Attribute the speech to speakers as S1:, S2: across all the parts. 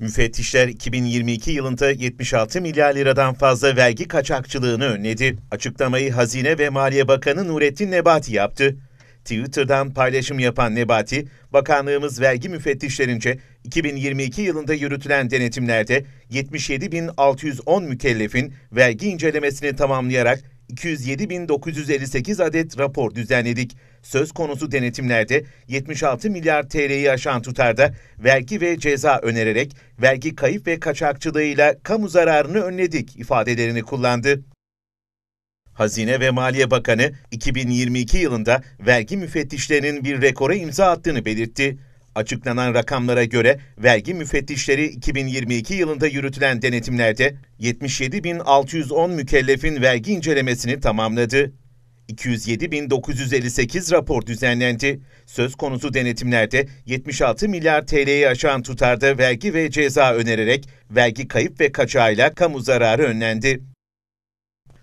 S1: Müfettişler 2022 yılında 76 milyar liradan fazla vergi kaçakçılığını önledi. Açıklamayı Hazine ve Maliye Bakanı Nurettin Nebati yaptı. Twitter'dan paylaşım yapan Nebati, bakanlığımız vergi müfettişlerince 2022 yılında yürütülen denetimlerde 77.610 mükellefin vergi incelemesini tamamlayarak 207.958 adet rapor düzenledik. Söz konusu denetimlerde 76 milyar TL'yi aşan tutarda vergi ve ceza önererek vergi kayıp ve kaçakçılığıyla kamu zararını önledik ifadelerini kullandı. Hazine ve Maliye Bakanı 2022 yılında vergi müfettişlerinin bir rekora imza attığını belirtti. Açıklanan rakamlara göre vergi müfettişleri 2022 yılında yürütülen denetimlerde 77.610 mükellefin vergi incelemesini tamamladı. 207.958 rapor düzenlendi. Söz konusu denetimlerde 76 milyar TL'yi aşan tutarda vergi ve ceza önererek vergi kayıp ve kaçağıyla kamu zararı önlendi.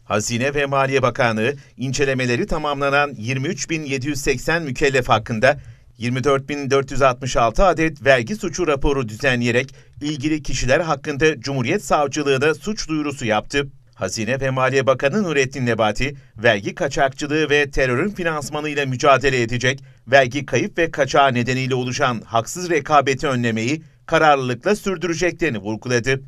S1: Hazine ve Maliye Bakanlığı incelemeleri tamamlanan 23.780 mükellef hakkında 24.466 adet vergi suçu raporu düzenleyerek ilgili kişiler hakkında Cumhuriyet Savcılığına suç duyurusu yaptı. Hazine ve Maliye Bakanı Nurettin Nebati, vergi kaçakçılığı ve terörün finansmanıyla mücadele edecek, vergi kayıp ve kaçağı nedeniyle oluşan haksız rekabeti önlemeyi kararlılıkla sürdüreceklerini vurguladı.